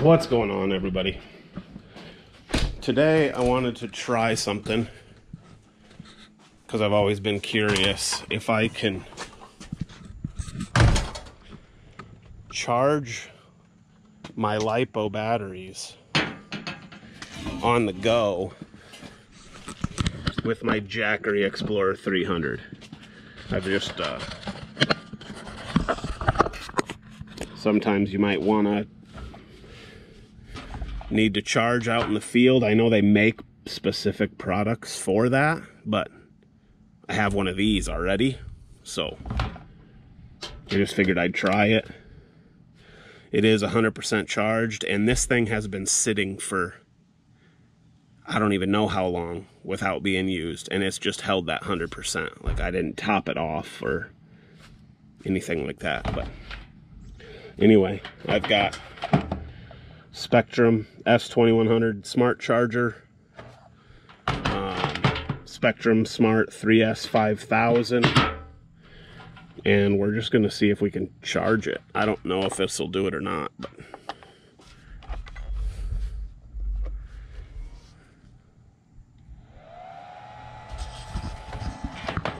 What's going on, everybody? Today I wanted to try something because I've always been curious if I can charge my LiPo batteries on the go with my Jackery Explorer 300. I've just, uh, sometimes you might want to need to charge out in the field. I know they make specific products for that, but I have one of these already. So I just figured I'd try it. It is 100% charged, and this thing has been sitting for I don't even know how long without being used, and it's just held that 100%. Like I didn't top it off or anything like that. But anyway, I've got Spektrum S2100 smart charger, um, Spektrum Smart 3S 5000, and we're just going to see if we can charge it. I don't know if this will do it or not, but.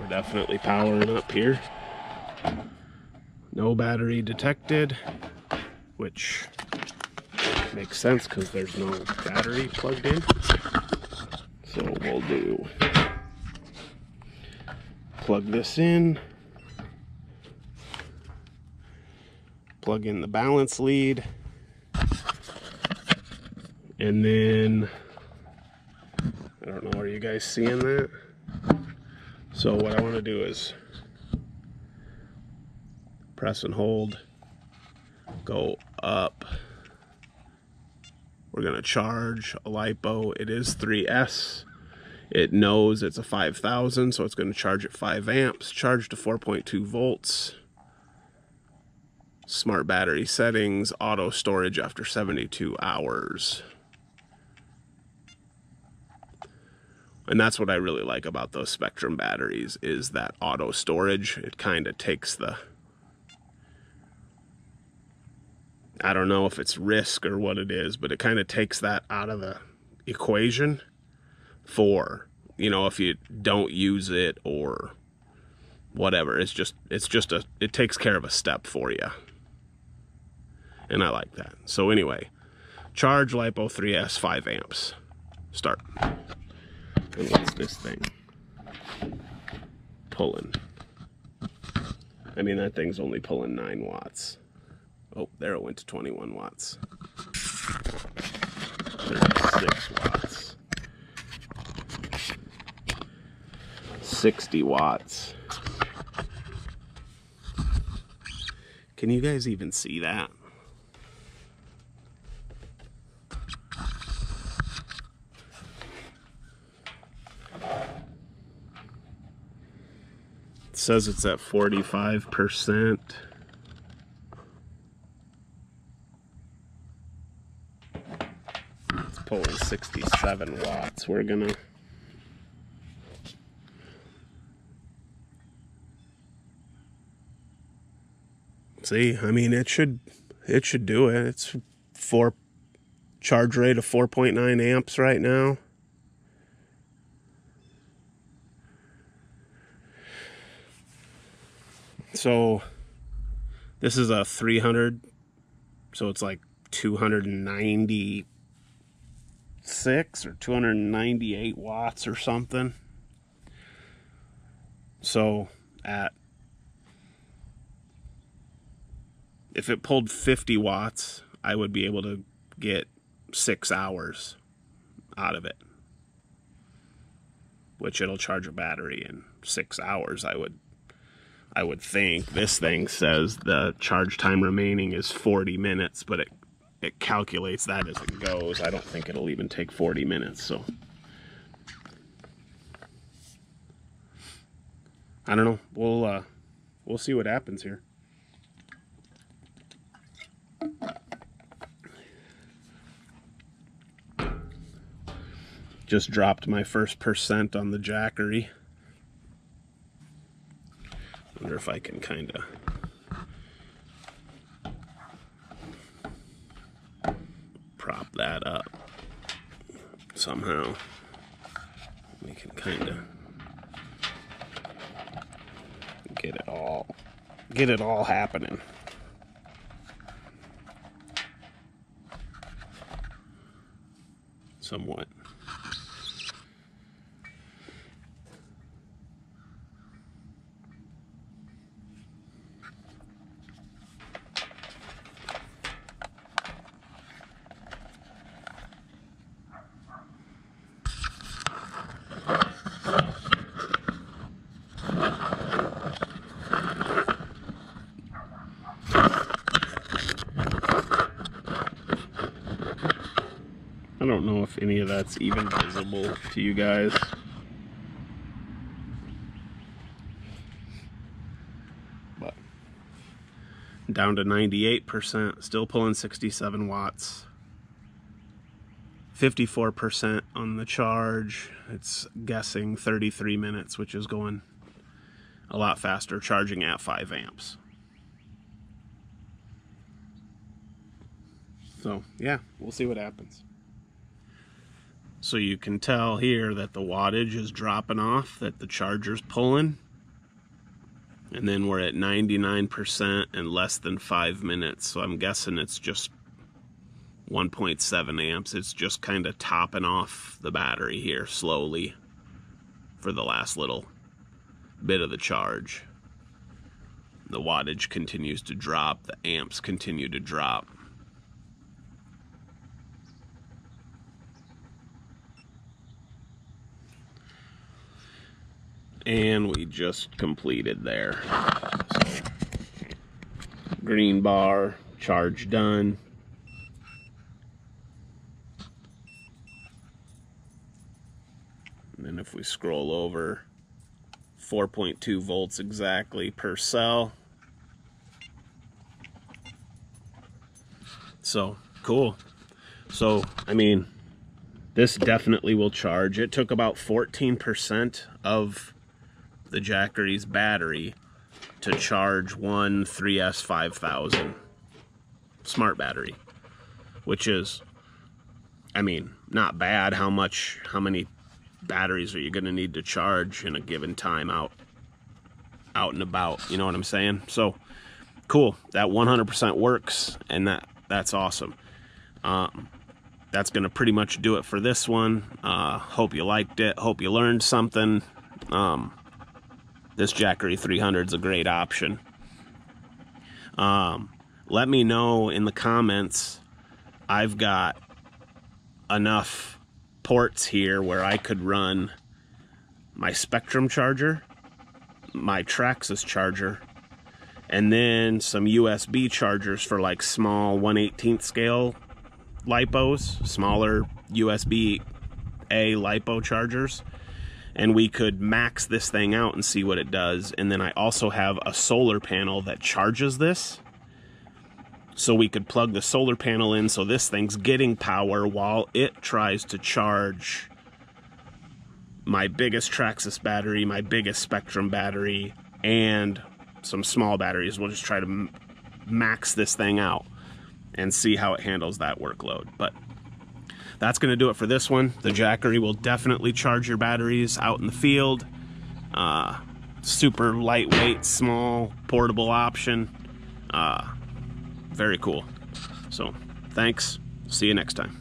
We're definitely powering up here. No battery detected, which makes sense because there's no battery plugged in. So we'll do plug this in, plug in the balance lead, and then I don't know, are you guys seeing that? So what I want to do is press and hold, go up. We're going to charge a LiPo. It is 3S. It knows it's a 5000, so it's going to charge at 5 amps, charge to 4.2 volts. Smart battery settings, auto storage after 72 hours. And that's what I really like about those Spektrum batteries is that auto storage. It kind of takes the I don't know if it's risk or what it is, but it kind of takes that out of the equation for, you know, if you don't use it or whatever. It's just it's just a it takes care of a step for you. And I like that. So anyway, charge LiPo 3S 5 amps. Start. And what's this thing? Pulling. I mean, that thing's only pulling 9 watts. Oh, there it went to 21 watts. 36 watts. 60 watts. Can you guys even see that? It says it's at 45%. It's pulling 67 watts. We're gonna see. I mean, it should it should do it. It's four charge rate of 4.9 amps right now. So this is a 300 so it's like 296 or 298 watts or something. So at if it pulled 50 watts, I would be able to get six hours out of it. Which it'll charge a battery in six hours, I would I would think. This thing says the charge time remaining is 40 minutes, but it it calculates that as it goes. I don't think it'll even take 40 minutes, so I don't know. We'll uh we'll see what happens here. Just dropped my first percent on the Jackery. Wonder if I can kind of that up somehow. We can kind of get it all get it all happening. Somewhat. I don't know if any of that's even visible to you guys. But down to 98%, still pulling 67 watts. 54% on the charge. It's guessing 33 minutes, which is going a lot faster, charging at 5 amps. So, yeah, we'll see what happens. So you can tell here that the wattage is dropping off, that the charger's pulling. And then we're at 99% in less than five minutes. So I'm guessing it's just 1.7 amps. It's just kind of topping off the battery here slowly for the last little bit of the charge. The wattage continues to drop, the amps continue to drop. And we just completed there. So, green bar, charge done. And then if we scroll over, 4.2 volts exactly per cell. So, cool. So, I mean, this definitely will charge. It took about 14% of the Jackery's battery to charge one 3S 5000 smart battery, which is, I mean, not bad. How much, how many batteries are you going to need to charge in a given time out, out and about? You know what I'm saying? So cool. That 100% works, and that that's awesome. Um, that's going to pretty much do it for this one. Uh, hope you liked it. Hope you learned something. Um, this Jackery 300 is a great option. Um, let me know in the comments. I've got enough ports here where I could run my Spektrum charger, my Traxxas charger, and then some USB chargers for like small 118th scale lipos, smaller USB A lipo chargers and we could max this thing out and see what it does. And then I also have a solar panel that charges this. So we could plug the solar panel in so this thing's getting power while it tries to charge my biggest Traxxas battery, my biggest Spektrum battery, and some small batteries. We'll just try to max this thing out and see how it handles that workload. But that's going to do it for this one. The Jackery will definitely charge your batteries out in the field. Uh, super lightweight, small, portable option. Uh, very cool. So, thanks. See you next time.